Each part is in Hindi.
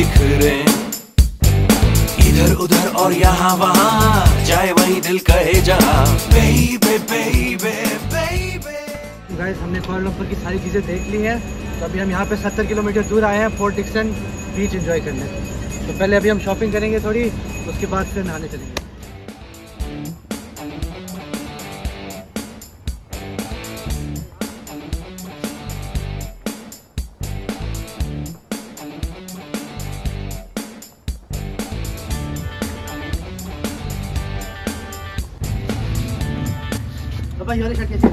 बिखरे इधर उधर और यहाँ वहाँ, जाए वही दिल कहे जहाँ। बेबे गाइस हमने कोलमपुर की सारी चीज़ें देख ली हैं। तो अभी हम यहाँ पे 70 किलोमीटर दूर आए हैं फोर्ट डिक्सन बीच एंजॉय करने। तो पहले अभी हम शॉपिंग करेंगे थोड़ी, उसके बाद फिर नहाने चलेंगे। तो भाई वाले शर्ट कैसे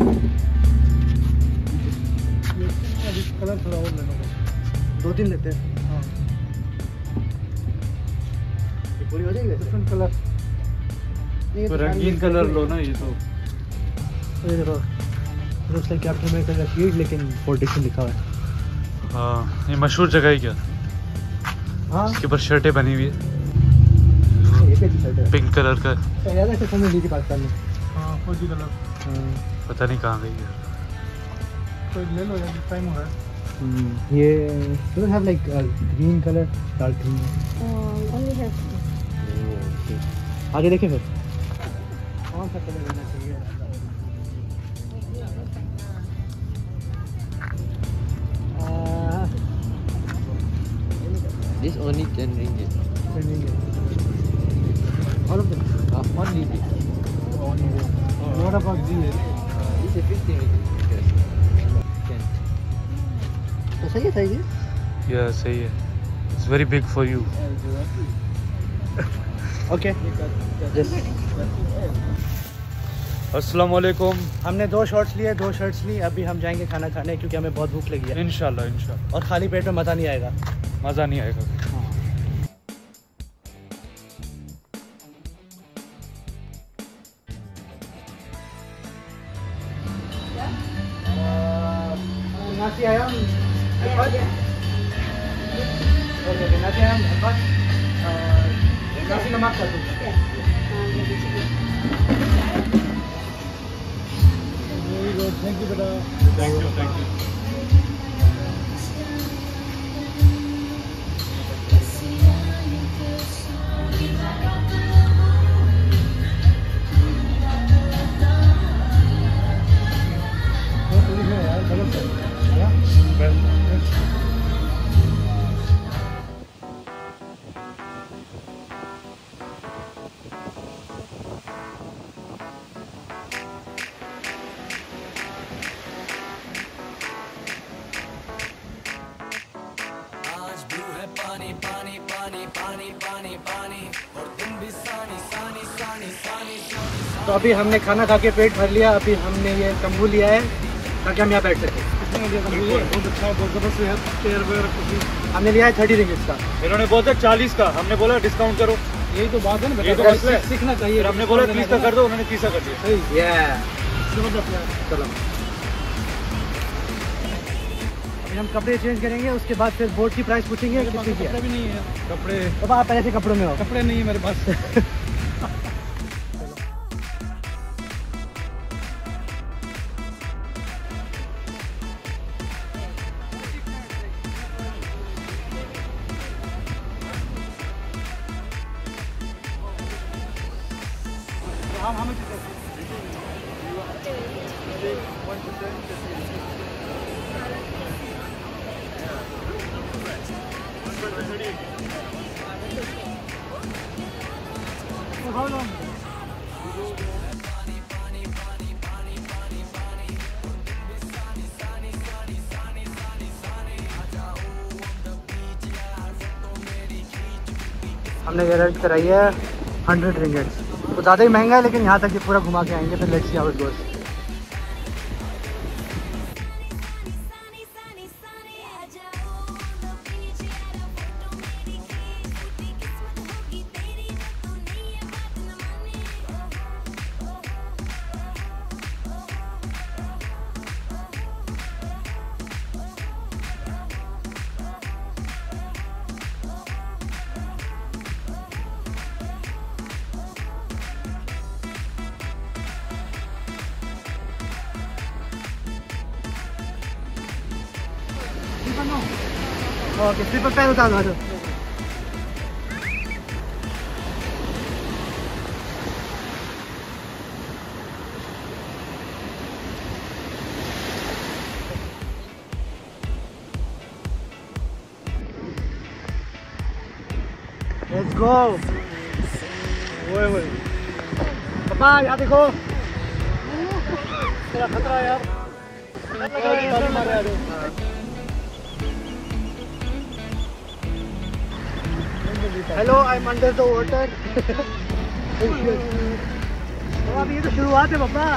कलर थोड़ा और लेना दो तीन लेते हैं। हाँ ये पूरी हो जाएगी डिफरेंट कलर तो रंगीन कलर लो ना ये तो। ये देखो लुक्स लाइक कैप्टन अमेरिका का शील्ड लेकिन फोर्टिशन लिखा हुआ है। हाँ ये मशहूर जगह है क्या? हाँ। इसके ऊपर शर्टें बनी हुई है। ये कैसी शर्ट है? पिंक कलर का। याद है समझ ली थी पाकिस्तान में। हाँ फौजी कलर पता नहीं कहाँ गई यार तो ले लो यार टाइम हो रहा है। ये don't have like green colour dark green only have आगे देखें फिर। कौन सा कलर लेना चाहिए? This only 10 ringgit. चलेंगे All of them? Uh, only this. What about these? This is 15 ringgit. Yes. 10. तो सही है सही है या सही है it's very big for you okay अस्सलाम वालेकुम हमने दो शॉर्ट्स लिए दो शर्ट्स ली अभी हम जाएँगे खाना खाने क्योंकि हमें बहुत भूख लगी है इंशाल्लाह इंशाल्लाह और खाली पेट में मज़ा नहीं आएगा मज़ा नहीं आएगा अभी हमने खाना खा के पेट भर लिया अभी हमने ये तंबू लिया है। ताकि हम यहाँ बैठ सकें बहुत अच्छा बहुत ज़बरदस्त चेयर वेयर कुछ हमने लिया है थर्टी रिंग्स का। इन्होंने बोला चालीस का। हमने बोला डिस्काउंट करो। यही तो बात है ना ये तो है। सीखना चाहिए। हमने बोला तीस का कर दो उन्होंने तीस का कर दिया। सही। चलो। अभी हम कपड़े चेंज करेंगे उसके बाद फिर बोर्ड की प्राइस पूछेंगे कितनी भी नहीं है। कपड़े। तो आप ऐसे कपड़ों में हो। कपड़े नहीं है मेरे पास। हमने रेंट कराई है हंड्रेड रिंगेट्स तो ज़्यादा ही महँगा है, लेकिन यहाँ तक ये पूरा घुमा के आएँगे, फिर let's see how it ano. Okay, slip of down, tayo. Let's go! Uy, uy. Bye-bye, ate ko! Tara, katraya. Tara, katraya. Tara, katraya. Hello I am under the water अभी ये तो शुरुआत है पापा।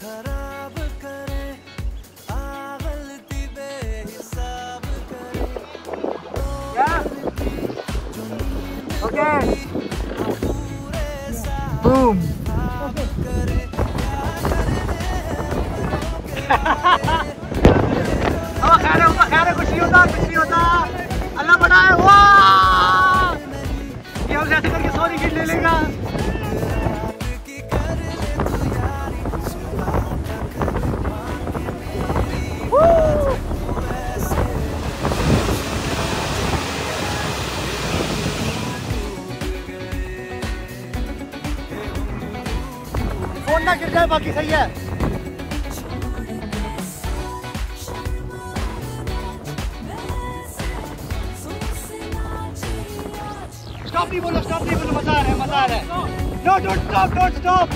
खराब करे विकेट फ़ोन ना गिर जाए बाकी सही है। है no don't stop don't stop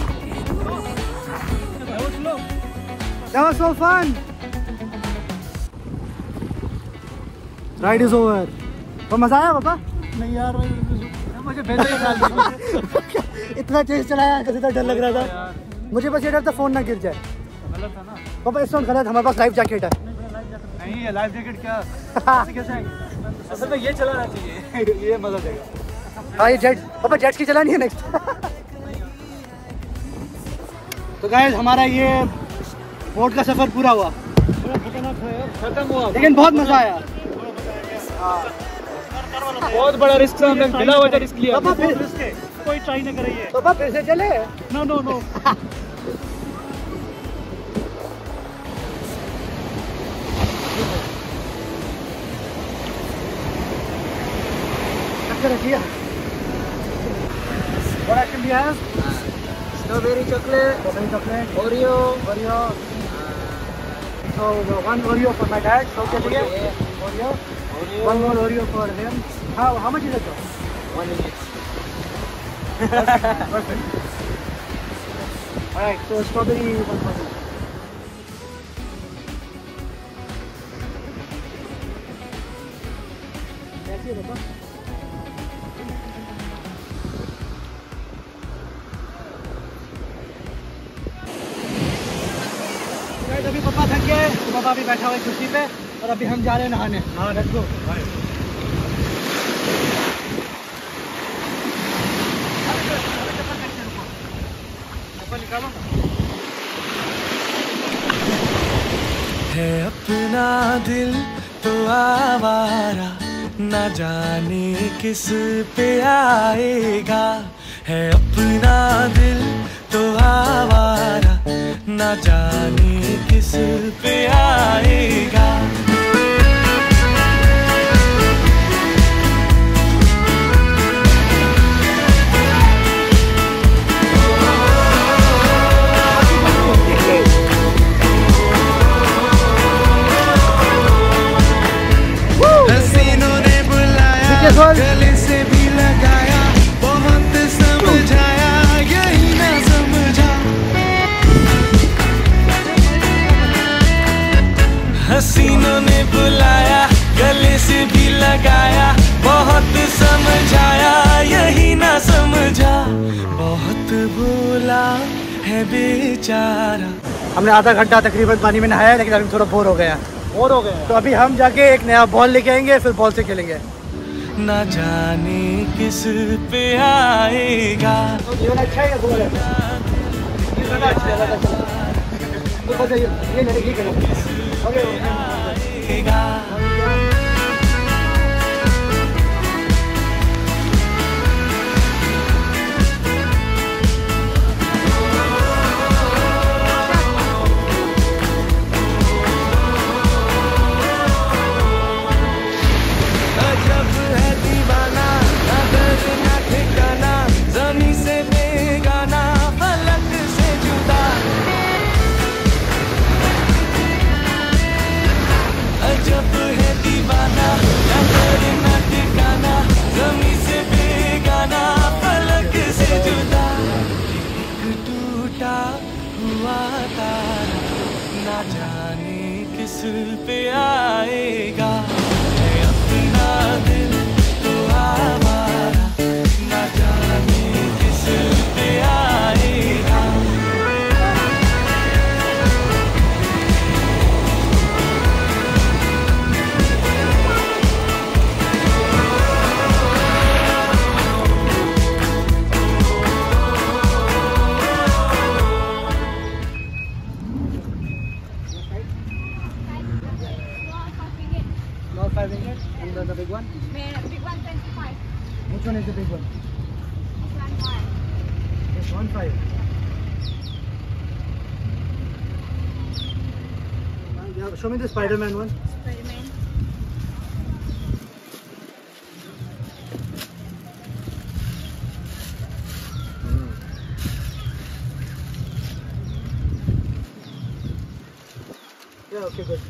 That was so fun. Ride is over. तो मज़ा आया पापा? नहीं यार मुझे इतना तेज चलाया कैसे तो डर लग रहा था। मुझे बस ये डर था फ़ोन ना गिर जाए। गलत था ना। पापा इस गलत हमारे पास लाइफ जैकेट है। नहीं ये लाइफ जैकेट क्या? असल में ये चलाना चाहिए। ये मज़ा देगा। हाँ ये जेट पापा जेट्स की चलानी है नेक्स्ट तो गाइस हमारा ये बोट का सफ़र पूरा हुआ। खत्म हुआ लेकिन बहुत मज़ा आया। बहुत बड़ा रिस्क था हमने बिना वजह रिस्क लिया। पापा फिर कोई ट्राई नहीं करे ये। पापा फिर से चले। No no no What item do you have? Strawberry chocolate, Strawberry chocolate, Oreo, Oreo. So uh, one Oreo for my dad. So okay, yeah, Oreo. Oreo, One more Oreo for him. How how much is it though? one minute. Perfect. Alright, so strawberry one for me. कैसी है पापा अभी बैठा हुआ है कुर्सी पे और अभी हम जा रहे हैं नहाने। हाँ है अपना दिल तो आवारा, न जाने किस पे आएगा। है अपना दिल तो आवारा, न जाने पे आएगा। हसीनों ने बुलाया गले से भी लगाया बहुत समझाया यही ना समझा। बहुत बोला है बेचारा। हमने आधा घंटा तकरीबन पानी में नहाया लेकिन अभी थोड़ा बोर हो गया। बोर हो गया। तो अभी हम जाके एक नया बॉल लेके आएँगे फिर बॉल से खेलेंगे। ना जाने किस पे आएगा। ये वाला अच्छा है अच्छा है। वाला अच्छा Spider-Man one. Spiderman. Hmm. Yeah, okay, good.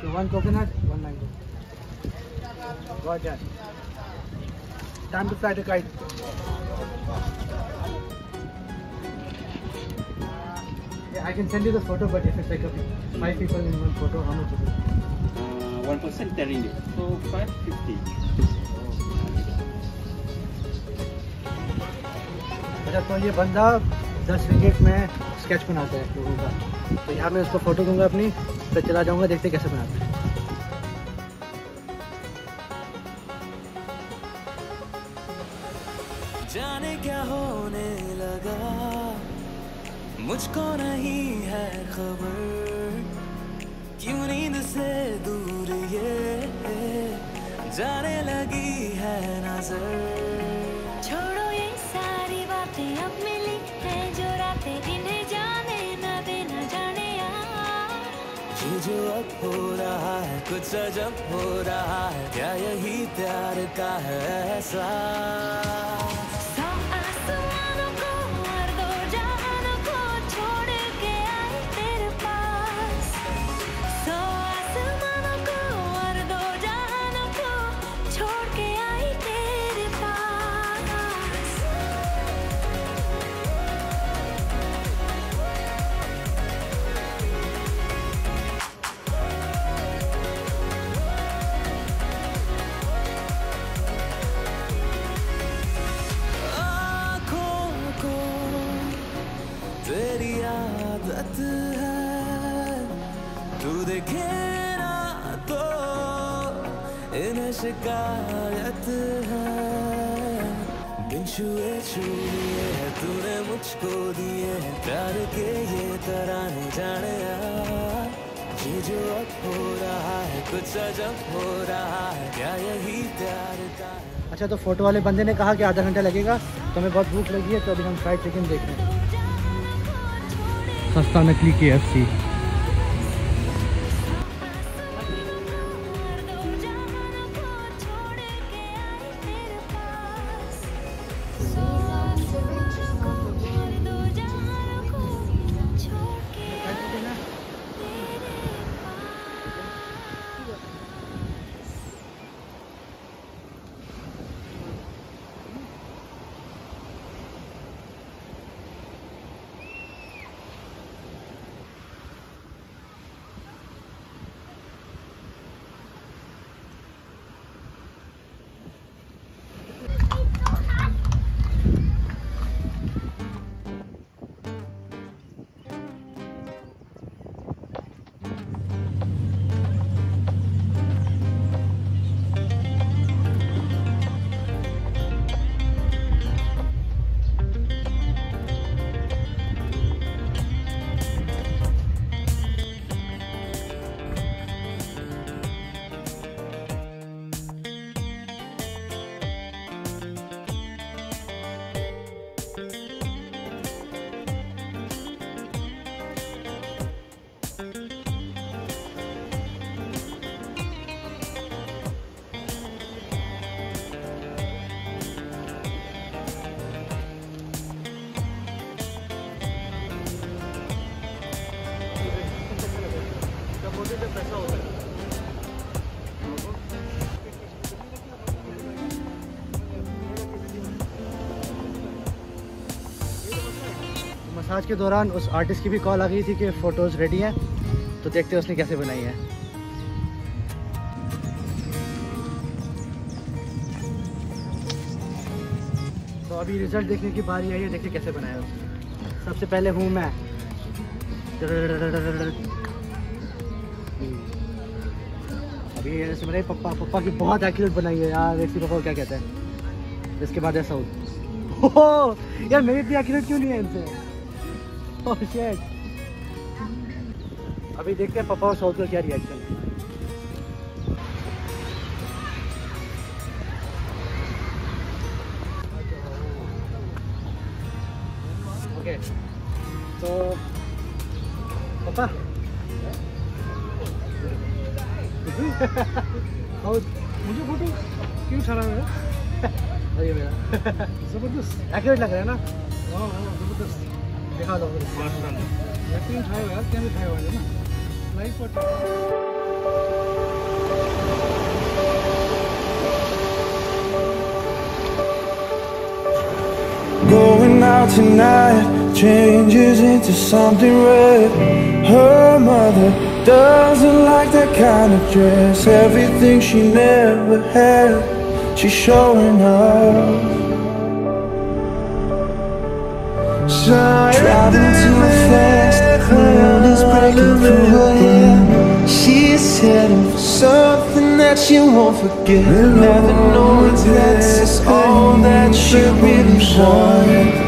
So one coconut, one mango. Got that. Time to fly the kite. I can send you the photo, but if it's like a five people in one photo, how much is it? Uh, one person ten ringgit. So five fifty. अच्छा तो ये बंदा दस रिंगेट में स्केच बनाता है लोगों का तो यहाँ मैं उसको फ़ोटो दूँगा अपनी फिर चला जाऊँगा देखते कैसे बनाते हैं मुझको नहीं है खबर। क्यों नींद से दूर ये जाने लगी है नज़र? छोड़ो ये सारी बातें अब मिली है जो रातें इन्हें जाने न देना जाने ये जो अब हो रहा है कुछ अजब हो रहा है क्या यही प्यार का है ऐसा? शिकायत है। बिन छुए छू लिए है तूने मुझको दिए प्यार के ये तराने जाने ये जो अब हो रहा है कुछ अजब हो रहा है। क्या यही प्यार का अच्छा तो फ़ोटो वाले बंदे ने कहा कि आधा घंटा लगेगा तो हमें बहुत भूख लगी है तो अभी हम फ्राइड चिकन देख रहे हैं। सस्ता नकली के एफ़ सी मसाज के दौरान उस आर्टिस्ट की भी कॉल आ गई थी कि फ़ोटोज़ रेडी हैं तो देखते हैं उसने कैसे बनाई है। तो अभी रिज़ल्ट देखने की बारी आई है देखिए कैसे बनाया उसने। सबसे पहले हूँ मैं। अभी मेरे पप्पा पप्पा की बहुत एक्यूरेट बनाई है यार देखिए पप्पा क्या कहते हैं? इसके बाद ऐसा हो। यार मेरी इतनी एक्यूरेट क्यों नहीं है इनसे? ओह शिट अभी देखते हैं पापा और साउथ का क्या रिएक्शन है। ओके तो पापा? और मुझे फ़ोटो क्यों उठा रहा है? मेरा ज़बरदस्त। एक्यूरेट लग रहा है ना? हाँ हाँ ज़बरदस्त। दिखा दो एक्यूरेट उठाए हुआ यार कैमरे उठाए हुआ है ना live photo Going out tonight changes into something red. Her mother doesn't like that kind of dress. Everything she never had, she's showing up. Driving too fast, the moon is breaking through her hair. She's heading for something that she won't forget. Never knowing that's all that she really wants.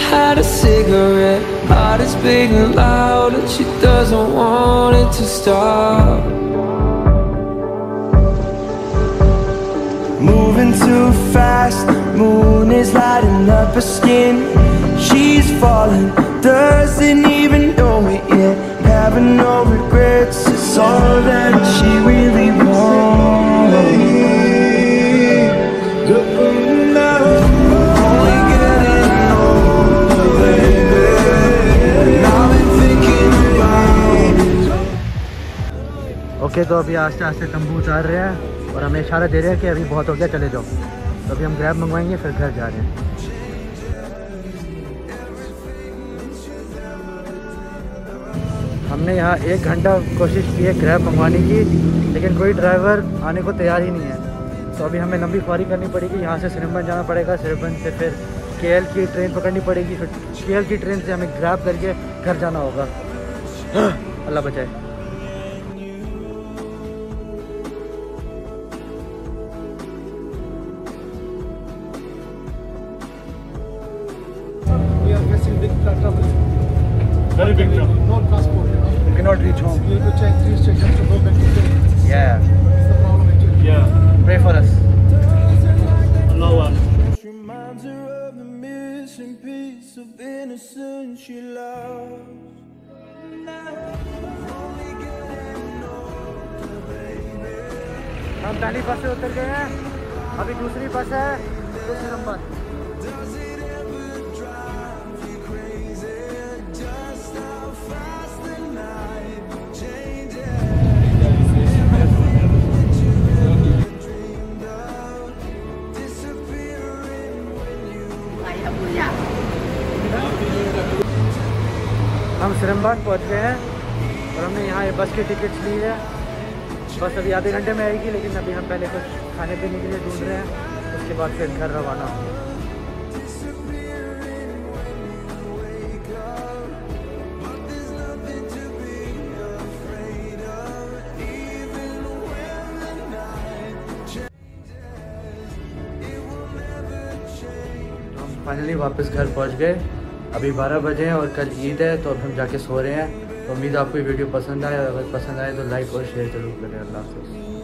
Behind a cigarette. Heart is beating loud, and she doesn't want it to stop. Moving too fast, moon is lighting up her skin. She's falling, doesn't even know it yet. Having no regrets, it's all that she really wants. Okay तो अभी आस्ते आस्ते तंबू उतार रहे हैं और हमें इशारा दे रहे हैं कि अभी बहुत हो गया, चले जाओ। तो अभी हम ग्रैब मंगवाएँगे, फिर घर जा रहे हैं। हमने यहाँ एक घंटा कोशिश की है ग्रैब मंगवाने की, लेकिन कोई ड्राइवर आने को तैयार ही नहीं है। तो अभी हमें लंबी सवारी करनी पड़ेगी, यहाँ से सिरमन जाना पड़ेगा सिरमन से फिर के की ट्रेन पकड़नी पड़ेगी, फिर के की ट्रेन से हमें ग्रैब करके घर जाना होगा। अल्लाह बचाए। Very big trouble. No transport. You know. We cannot reach home. We have to change three stations to go back to Delhi. Yeah. That's the problem actually. Yeah. Pray for us. No one. Reminds her of the missing piece of innocence she lost. हम पहली बस से उतर गए हैं अभी दूसरी बस है दूसरे नंबर हम सिरमबाग पहुँच गए हैं और हमने यहाँ ये बस की टिकट्स ली है। बस अभी आधे घंटे में आएगी, लेकिन अभी हम पहले कुछ खाने पीने के लिए ढूंढ रहे हैं। उसके बाद फिर घर रवाना होंगे। फाइनली वापस घर पहुँच गए। अभी 12 बजे हैं और कल ईद है तो अब हम जाके सो रहे हैं। तो उम्मीद आपको ये वीडियो पसंद आए अगर पसंद आए तो लाइक और शेयर ज़रूर करें। अल्लाह हाफिज़।